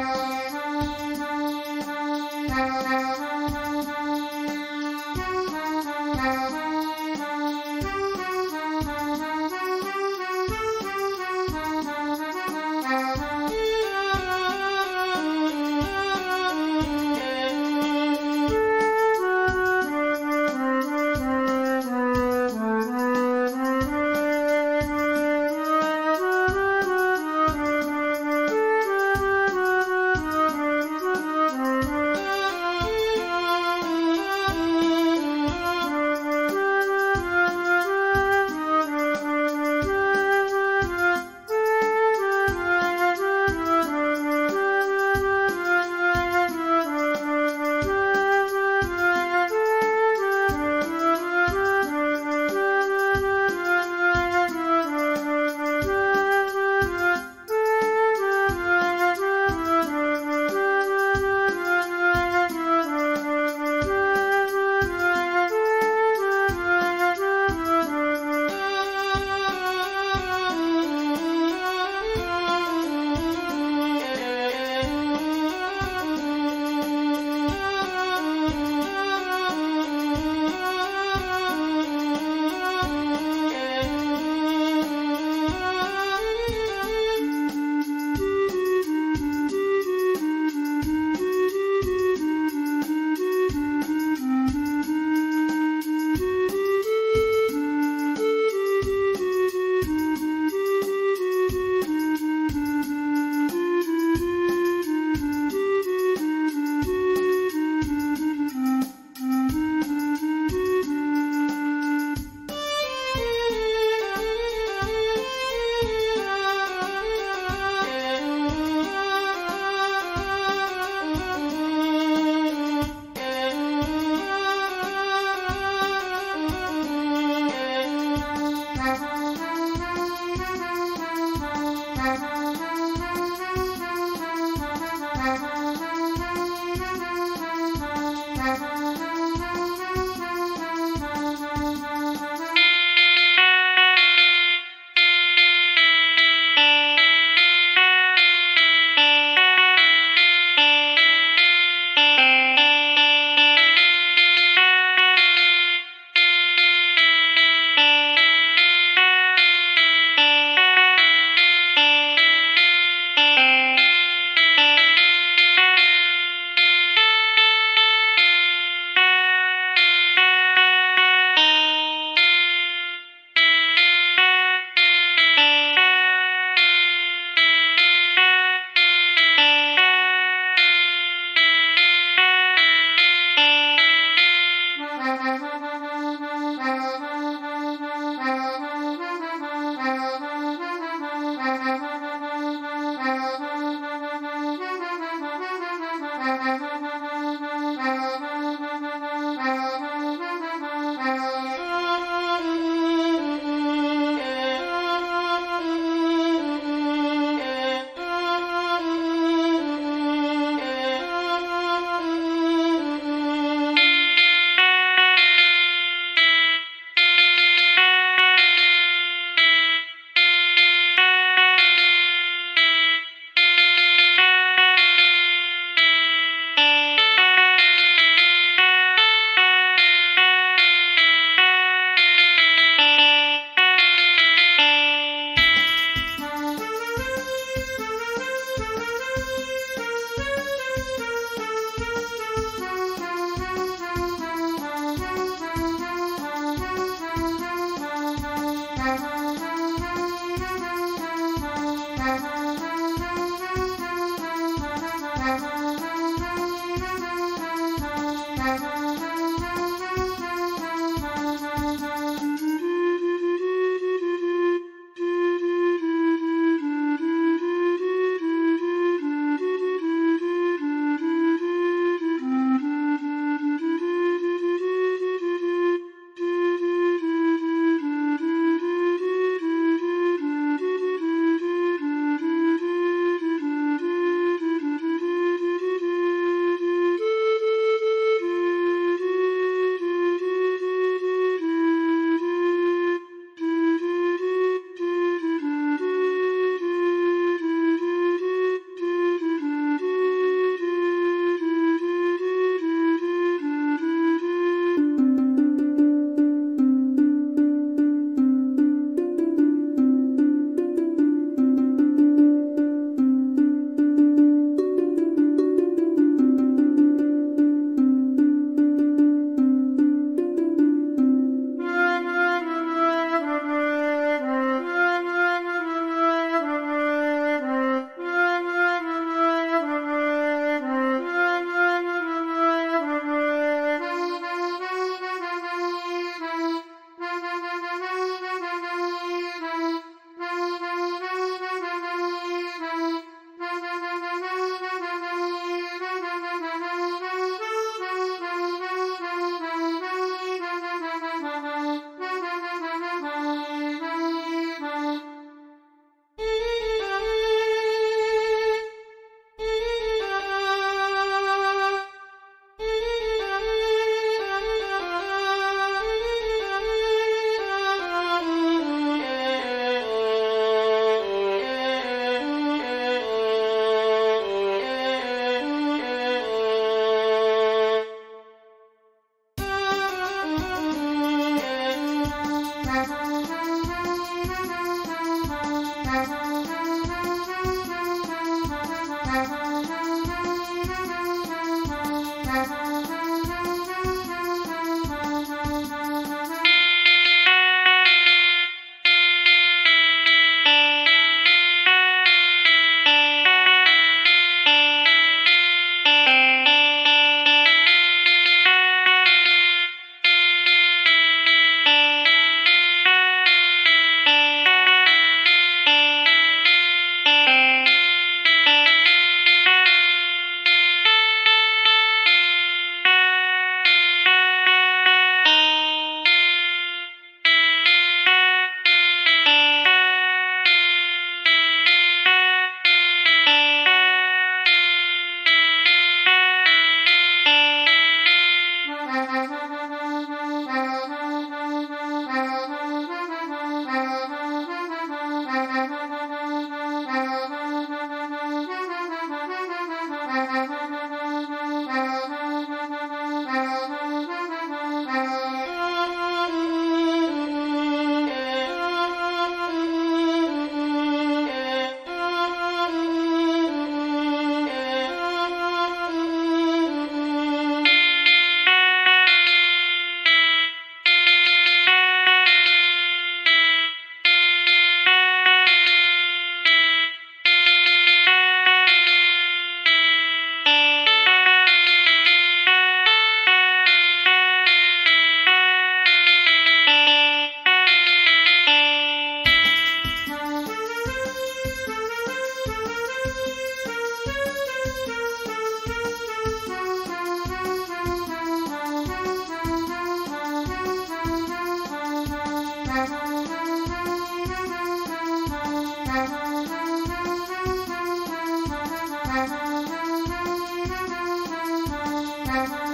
Bye. Thank you. Thank you.